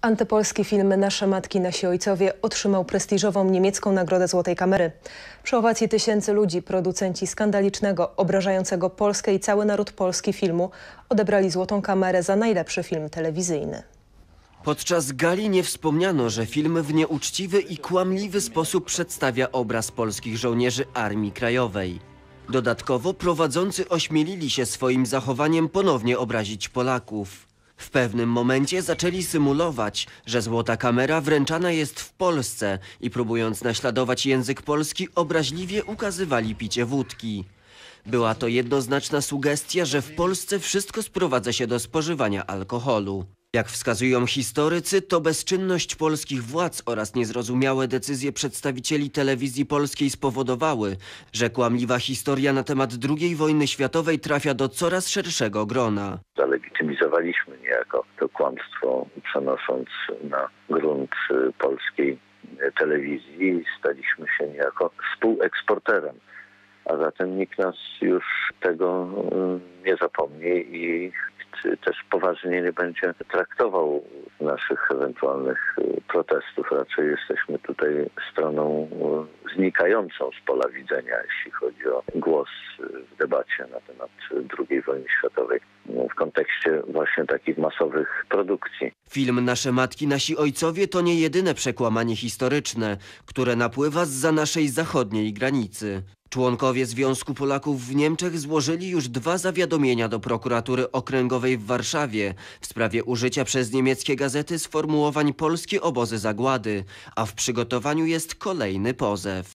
Antypolski film Nasze Matki, Nasi Ojcowie otrzymał prestiżową niemiecką Nagrodę Złotej Kamery. Przy owacji tysięcy ludzi producenci skandalicznego, obrażającego Polskę i cały naród polski filmu odebrali Złotą Kamerę za najlepszy film telewizyjny. Podczas gali nie wspomniano, że film w nieuczciwy i kłamliwy sposób przedstawia obraz polskich żołnierzy Armii Krajowej. Dodatkowo prowadzący ośmielili się swoim zachowaniem ponownie obrazić Polaków. W pewnym momencie zaczęli symulować, że złota kamera wręczana jest w Polsce i próbując naśladować język polski obraźliwie ukazywali picie wódki. Była to jednoznaczna sugestia, że w Polsce wszystko sprowadza się do spożywania alkoholu. Jak wskazują historycy, to bezczynność polskich władz oraz niezrozumiałe decyzje przedstawicieli telewizji polskiej spowodowały, że kłamliwa historia na temat II wojny światowej trafia do coraz szerszego grona. Zalegitymizowaliśmy niejako to kłamstwo, przenosząc na grunt polskiej telewizji i staliśmy się niejako współeksporterem. A zatem nikt nas już tego y, nie zapomni i też poważnie nie będzie traktował naszych ewentualnych y, protestów. Raczej jesteśmy tutaj stroną y, znikającą z pola widzenia, jeśli chodzi o głos y, w debacie na temat II wojny światowej w kontekście właśnie takich masowych produkcji. Film Nasze Matki, Nasi Ojcowie to nie jedyne przekłamanie historyczne, które napływa zza naszej zachodniej granicy. Członkowie Związku Polaków w Niemczech złożyli już dwa zawiadomienia do prokuratury okręgowej w Warszawie w sprawie użycia przez niemieckie gazety sformułowań polskie obozy zagłady, a w przygotowaniu jest kolejny pozew.